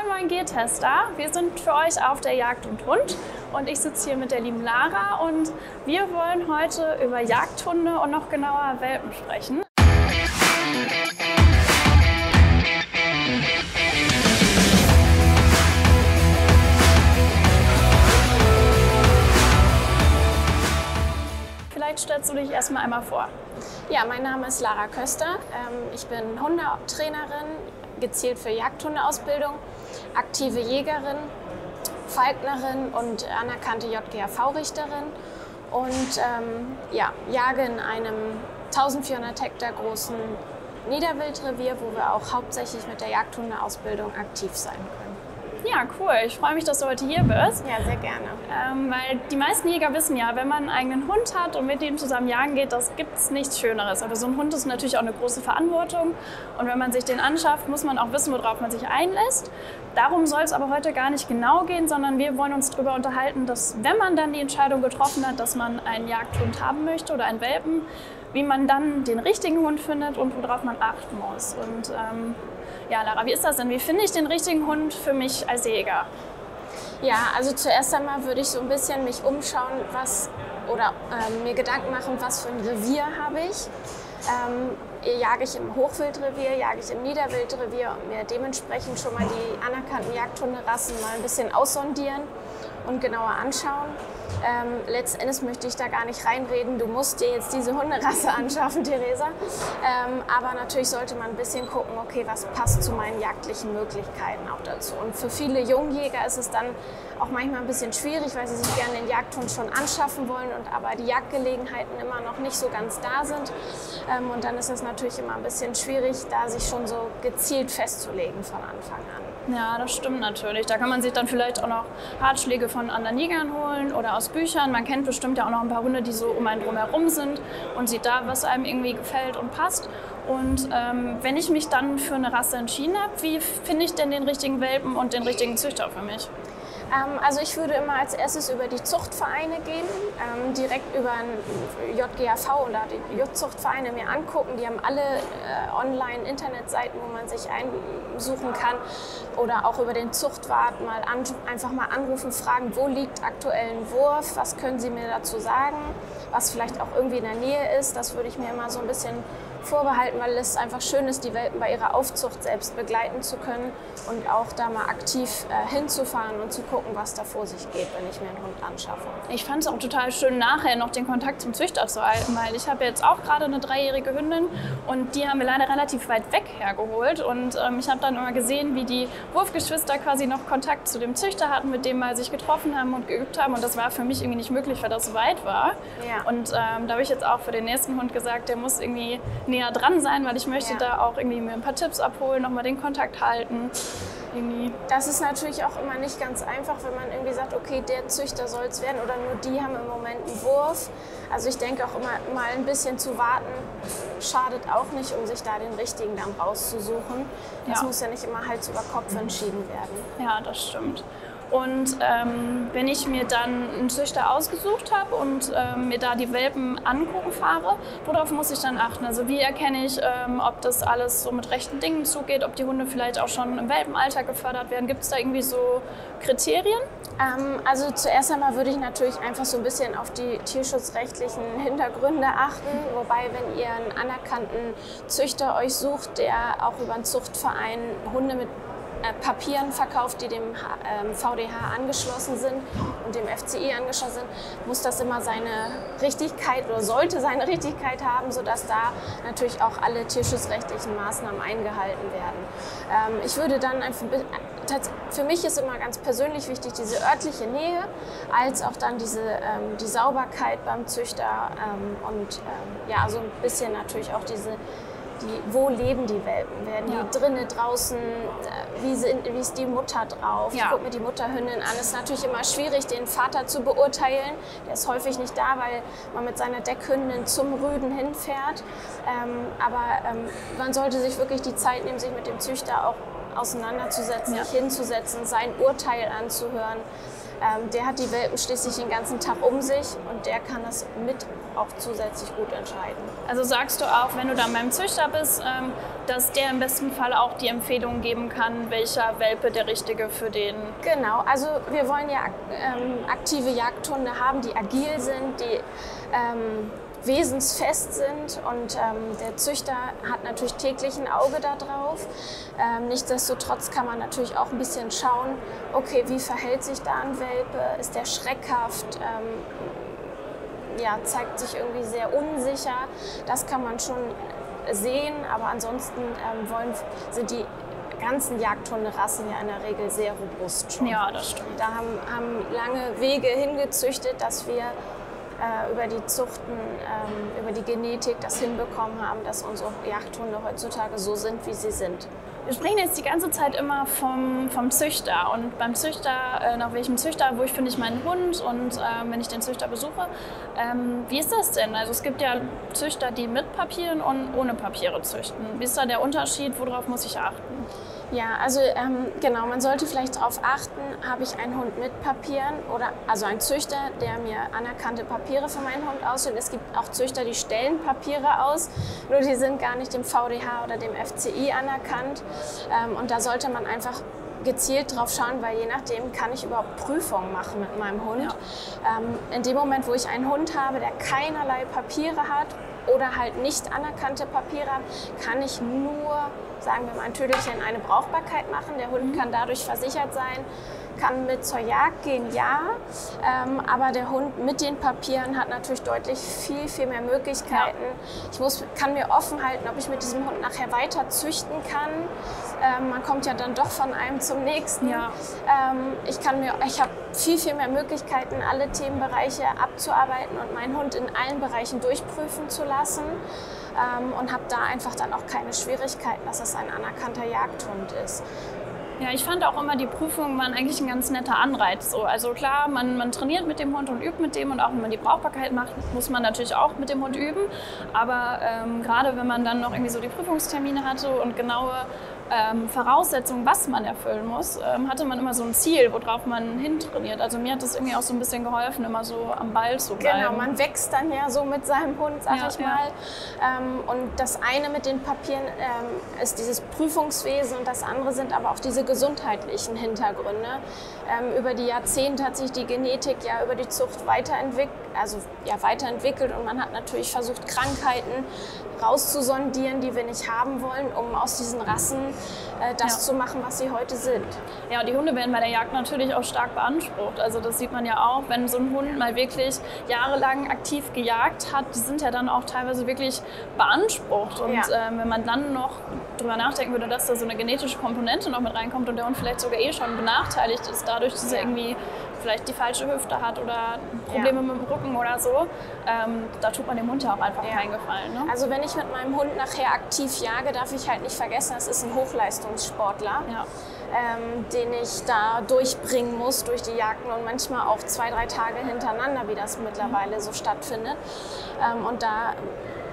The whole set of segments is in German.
Moin Moin G-Tester. Wir sind für euch auf der Jagd und Hund und ich sitze hier mit der lieben Lara und wir wollen heute über Jagdhunde und noch genauer Welpen sprechen. Vielleicht stellst du dich erstmal einmal vor. Ja, mein Name ist Lara Köster. Ähm, ich bin Hundetrainerin, gezielt für Jagdhundeausbildung, aktive Jägerin, Falknerin und anerkannte JGAV-Richterin und ähm, ja, jage in einem 1400 Hektar großen Niederwildrevier, wo wir auch hauptsächlich mit der Jagdhundeausbildung aktiv sein können. Ja, cool. Ich freue mich, dass du heute hier bist. Ja, sehr gerne. Ähm, weil die meisten Jäger wissen ja, wenn man einen eigenen Hund hat und mit ihm zusammen jagen geht, das gibt es nichts Schöneres. Aber so ein Hund ist natürlich auch eine große Verantwortung. Und wenn man sich den anschafft, muss man auch wissen, worauf man sich einlässt. Darum soll es aber heute gar nicht genau gehen, sondern wir wollen uns darüber unterhalten, dass wenn man dann die Entscheidung getroffen hat, dass man einen Jagdhund haben möchte oder einen Welpen, wie man dann den richtigen Hund findet und worauf man achten muss. Und ähm, ja, Lara, wie ist das denn? Wie finde ich den richtigen Hund für mich als Jäger? Ja, also zuerst einmal würde ich so ein bisschen mich umschauen, was oder ähm, mir Gedanken machen, was für ein Revier habe ich. Ähm, jage ich im Hochwildrevier, jage ich im Niederwildrevier und mir dementsprechend schon mal die anerkannten Jagdhunderassen mal ein bisschen aussondieren und genauer anschauen. Ähm, letztendlich möchte ich da gar nicht reinreden, du musst dir jetzt diese Hunderasse anschaffen, Theresa. Ähm, aber natürlich sollte man ein bisschen gucken, okay, was passt zu meinen jagdlichen Möglichkeiten auch dazu. Und für viele Jungjäger ist es dann auch manchmal ein bisschen schwierig, weil sie sich gerne den Jagdhund schon anschaffen wollen und aber die Jagdgelegenheiten immer noch nicht so ganz da sind. Ähm, und dann ist es natürlich immer ein bisschen schwierig, da sich schon so gezielt festzulegen von Anfang an. Ja, das stimmt natürlich. Da kann man sich dann vielleicht auch noch Ratschläge von anderen Jägern holen oder aus Büchern. Man kennt bestimmt ja auch noch ein paar Hunde, die so um einen drumherum sind und sieht da, was einem irgendwie gefällt und passt. Und ähm, wenn ich mich dann für eine Rasse entschieden habe, wie finde ich denn den richtigen Welpen und den richtigen Züchter für mich? Ähm, also ich würde immer als erstes über die Zuchtvereine gehen, ähm, direkt über ein JGAV oder die J-Zuchtvereine mir angucken. Die haben alle äh, Online-Internetseiten, wo man sich einsuchen kann oder auch über den Zuchtwart mal an, einfach mal anrufen, fragen, wo liegt aktuell ein Wurf, was können Sie mir dazu sagen, was vielleicht auch irgendwie in der Nähe ist. Das würde ich mir immer so ein bisschen vorbehalten, weil es einfach schön ist, die Welpen bei ihrer Aufzucht selbst begleiten zu können und auch da mal aktiv äh, hinzufahren und zu gucken, was da vor sich geht, wenn ich mir einen Hund anschaffe. Ich fand es auch total schön, nachher noch den Kontakt zum Züchter zu halten, weil ich habe jetzt auch gerade eine dreijährige Hündin und die haben wir leider relativ weit weg hergeholt und ähm, ich habe dann immer gesehen, wie die Wurfgeschwister quasi noch Kontakt zu dem Züchter hatten, mit dem mal sich getroffen haben und geübt haben und das war für mich irgendwie nicht möglich, weil das so weit war. Ja. Und ähm, da habe ich jetzt auch für den nächsten Hund gesagt, der muss irgendwie näher dran sein, weil ich möchte ja. da auch irgendwie mir ein paar Tipps abholen, nochmal den Kontakt halten. Irgendwie. Das ist natürlich auch immer nicht ganz einfach, wenn man irgendwie sagt, okay, der Züchter soll es werden oder nur die haben im Moment einen Wurf. Also ich denke auch immer mal ein bisschen zu warten schadet auch nicht, um sich da den richtigen dann rauszusuchen. Das ja. muss ja nicht immer Hals über Kopf entschieden werden. Ja, das stimmt. Und ähm, wenn ich mir dann einen Züchter ausgesucht habe und ähm, mir da die Welpen angucken fahre, worauf muss ich dann achten? Also wie erkenne ich, ähm, ob das alles so mit rechten Dingen zugeht, ob die Hunde vielleicht auch schon im Welpenalter gefördert werden? Gibt es da irgendwie so Kriterien? Ähm, also zuerst einmal würde ich natürlich einfach so ein bisschen auf die tierschutzrechtlichen Hintergründe achten. Wobei, wenn ihr einen anerkannten Züchter euch sucht, der auch über einen Zuchtverein Hunde mit Papieren verkauft, die dem VDH ähm, angeschlossen sind und dem FCI angeschlossen sind, muss das immer seine Richtigkeit oder sollte seine Richtigkeit haben, sodass da natürlich auch alle tierschutzrechtlichen Maßnahmen eingehalten werden. Ähm, ich würde dann einfach, für mich ist immer ganz persönlich wichtig diese örtliche Nähe, als auch dann diese, ähm, die Sauberkeit beim Züchter und ja, so ein bisschen natürlich auch diese die, wo leben die Welpen? Werden ja. die drinnen, draußen? Äh, wie, sind, wie ist die Mutter drauf? Ja. Ich gucke mir die Mutterhündin an. Es ist natürlich immer schwierig, den Vater zu beurteilen. Der ist häufig nicht da, weil man mit seiner Deckhündin zum Rüden hinfährt. Ähm, aber ähm, man sollte sich wirklich die Zeit nehmen, sich mit dem Züchter auch auseinanderzusetzen, ja. sich hinzusetzen, sein Urteil anzuhören. Ähm, der hat die Welpen schließlich den ganzen Tag um sich und der kann das mit auch zusätzlich gut entscheiden. Also sagst du auch, wenn du dann beim Züchter bist, ähm, dass der im besten Fall auch die Empfehlung geben kann, welcher Welpe der richtige für den. Genau, also wir wollen ja ähm, aktive Jagdhunde haben, die agil sind, die ähm, wesensfest sind und ähm, der Züchter hat natürlich täglich ein Auge darauf. Ähm, nichtsdestotrotz kann man natürlich auch ein bisschen schauen, okay, wie verhält sich da ein Welpe, ist der schreckhaft, ähm, ja, zeigt sich irgendwie sehr unsicher. Das kann man schon sehen, aber ansonsten ähm, wollen, sind die ganzen Jagdhunderassen ja in der Regel sehr robust schon. Ja, das stimmt. Da haben, haben lange Wege hingezüchtet, dass wir äh, über die Zuchten, ähm, über die Genetik das hinbekommen haben, dass unsere Jagdhunde heutzutage so sind, wie sie sind. Wir sprechen jetzt die ganze Zeit immer vom, vom Züchter und beim Züchter, äh, nach welchem Züchter, wo ich finde ich meinen Hund und äh, wenn ich den Züchter besuche, ähm, wie ist das denn? Also es gibt ja Züchter, die mit Papieren und ohne Papiere züchten. Wie ist da der Unterschied? Worauf muss ich achten? Ja, also ähm, genau, man sollte vielleicht darauf achten, habe ich einen Hund mit Papieren oder also ein Züchter, der mir anerkannte Papiere für meinen Hund ausstellt. Es gibt auch Züchter, die stellen Papiere aus, nur die sind gar nicht dem VDH oder dem FCI anerkannt. Ähm, und da sollte man einfach gezielt drauf schauen, weil je nachdem kann ich überhaupt Prüfungen machen mit meinem Hund. Ja. Ähm, in dem Moment, wo ich einen Hund habe, der keinerlei Papiere hat oder halt nicht anerkannte Papiere hat, kann ich nur, sagen wir mal, ein Tüdelchen eine Brauchbarkeit machen. Der Hund mhm. kann dadurch versichert sein, kann mit zur Jagd gehen, ja. Ähm, aber der Hund mit den Papieren hat natürlich deutlich viel, viel mehr Möglichkeiten. Ja. Ich muss, kann mir offen halten, ob ich mit diesem Hund nachher weiter züchten kann. Ähm, man kommt ja dann doch von einem zum nächsten. Ja. Ähm, ich kann mir, ich habe viel, viel mehr Möglichkeiten, alle Themenbereiche abzuarbeiten und meinen Hund in allen Bereichen durchprüfen zu lassen. Ähm, und habe da einfach dann auch keine Schwierigkeiten, dass es ein anerkannter Jagdhund ist. Ja, ich fand auch immer, die Prüfungen waren eigentlich ein ganz netter Anreiz. So. Also klar, man, man trainiert mit dem Hund und übt mit dem und auch wenn man die Brauchbarkeit macht, muss man natürlich auch mit dem Hund üben. Aber ähm, gerade wenn man dann noch irgendwie so die Prüfungstermine hatte und genaue ähm, Voraussetzungen, was man erfüllen muss, ähm, hatte man immer so ein Ziel, worauf man hintrainiert. Also mir hat das irgendwie auch so ein bisschen geholfen, immer so am Ball zu bleiben. Genau, man wächst dann ja so mit seinem Hund, sag ja, ich mal. Ja. Ähm, und das eine mit den Papieren ähm, ist dieses Prüfungswesen und das andere sind aber auch diese gesundheitlichen Hintergründe. Ähm, über die Jahrzehnte hat sich die Genetik ja über die Zucht weiterentwickelt, also ja weiterentwickelt und man hat natürlich versucht, Krankheiten rauszusondieren, die wir nicht haben wollen, um aus diesen Rassen äh, das ja. zu machen, was sie heute sind. Ja, und die Hunde werden bei der Jagd natürlich auch stark beansprucht. Also das sieht man ja auch, wenn so ein Hund mal wirklich jahrelang aktiv gejagt hat, die sind ja dann auch teilweise wirklich beansprucht. Und ja. äh, wenn man dann noch drüber nachdenken würde, dass da so eine genetische Komponente noch mit reinkommt und der Hund vielleicht sogar eh schon benachteiligt ist, dadurch, dass er irgendwie vielleicht die falsche Hüfte hat oder Probleme ja. mit dem Rücken oder so, ähm, da tut man dem Hund ja auch einfach ja. keinen Gefallen. Ne? Also wenn ich mit meinem Hund nachher aktiv jage, darf ich halt nicht vergessen, es ist ein Hochleistungssportler. Ja. Ähm, den ich da durchbringen muss durch die Jagden und manchmal auch zwei, drei Tage hintereinander, wie das mittlerweile so stattfindet. Ähm, und da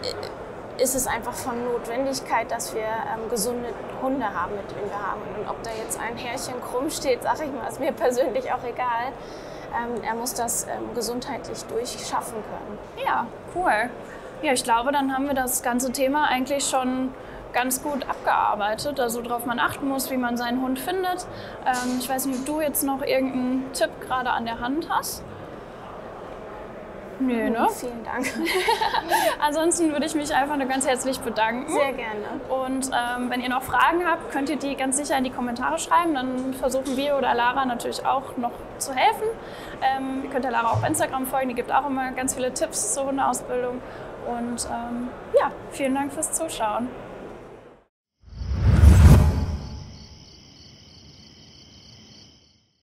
äh, ist es einfach von Notwendigkeit, dass wir ähm, gesunde Hunde haben, mit denen wir haben. Und ob da jetzt ein Härchen krumm steht, sage ich mal, ist mir persönlich auch egal. Ähm, er muss das ähm, gesundheitlich durchschaffen können. Ja, cool. Ja, ich glaube, dann haben wir das ganze Thema eigentlich schon ganz gut abgearbeitet, also worauf man achten muss, wie man seinen Hund findet. Ähm, ich weiß nicht, ob du jetzt noch irgendeinen Tipp gerade an der Hand hast. Nö, ne? Vielen Dank. Ansonsten würde ich mich einfach nur ganz herzlich bedanken. Sehr gerne. Und ähm, wenn ihr noch Fragen habt, könnt ihr die ganz sicher in die Kommentare schreiben. Dann versuchen wir oder Lara natürlich auch noch zu helfen. Ähm, ihr könnt der Lara auch auf Instagram folgen. Die gibt auch immer ganz viele Tipps zur Hundeausbildung. Und ähm, ja, vielen Dank fürs Zuschauen.